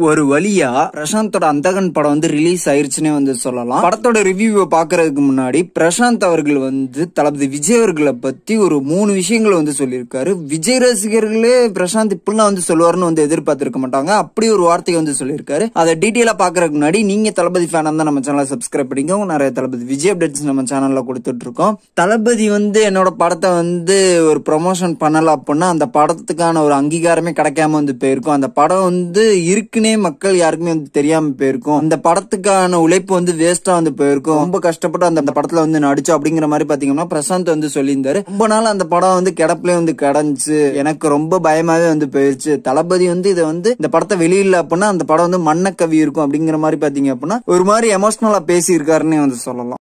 ஒரு வழியா பிரசாந்தோட அந்தகன் படம் வந்து ரிலீஸ் ஆயிருச்சுன்னே வந்து சொல்லலாம். படத்தோட ரிவ்யூவை பாக்குறதுக்கு முன்னாடி பிரசாந்த் அவர்கள் வந்து தளபதி விஜய் அவர்களை பத்தி ஒரு மூணு விஷயங்களை வந்து சொல்லியிருக்காரு. விஜய் ரசிகர்களே பிரசாந்த் இப்படிலாம் வந்து சொல்லுவாருன்னு வந்து எதிர்பார்த்திருக்க மாட்டாங்க. அப்படி ஒரு வார்த்தையை வந்து சொல்லியிருக்காரு. அதை டீட்டெயிலா பாக்குறதுக்கு முன்னாடி நீங்க தளபதி ஃபேனா தான் நம்ம சேனலை சப்ஸ்கிரைப் பண்ணிக்கோங்க. நிறைய தளபதி விஜய் அப்டேட்ஸ் நம்ம சேனல்ல கொடுத்துட்டு இருக்கோம். தளபதி வந்து என்னோட படத்தை வந்து ஒரு ப்ரொமோஷன் பண்ணல அப்படின்னா அந்த படத்துக்கான ஒரு அங்கீகாரமே கிடைக்காம வந்து போயிருக்கும். அந்த படம் வந்து இருக்குன்னு மக்கள் யாருக்குமே வந்து தெரியாம போயிருக்கும். அந்த படத்துக்கான உழைப்பு வந்து வேஸ்டா வந்து போயிருக்கும். ரொம்ப கஷ்டப்பட்டு அந்த அந்த படத்துல வந்து நடிச்சோம் அப்படிங்கிற மாதிரி பாத்தீங்கன்னா பிரசாந்த் வந்து சொல்லியிருந்தாரு. ரொம்ப நாள் அந்த படம் வந்து கிடப்புல வந்து கிடந்துச்சு. எனக்கு ரொம்ப பயமாவே வந்து போயிருச்சு. தளபதி வந்து இதை வந்து இந்த படத்தை வெளியில அப்படின்னா அந்த படம் வந்து மண்ணக்கவி இருக்கும் அப்படிங்கிற மாதிரி பாத்தீங்க அப்படின்னா ஒரு மாதிரி எமோஷனலா பேசியிருக்காருன்னு வந்து சொல்லலாம்.